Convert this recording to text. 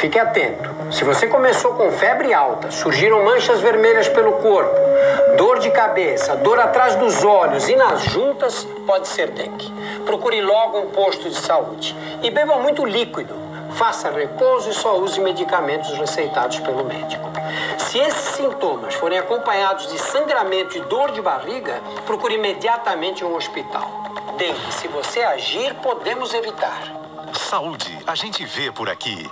Fique atento. Se você começou com febre alta, surgiram manchas vermelhas pelo corpo, dor de cabeça, dor atrás dos olhos e nas juntas, pode ser dengue. Procure logo um posto de saúde e beba muito líquido. Faça repouso e só use medicamentos receitados pelo médico. Se esses sintomas forem acompanhados de sangramento e dor de barriga, procure imediatamente um hospital. Dengue, se você agir, podemos evitar. Saúde, a gente vê por aqui.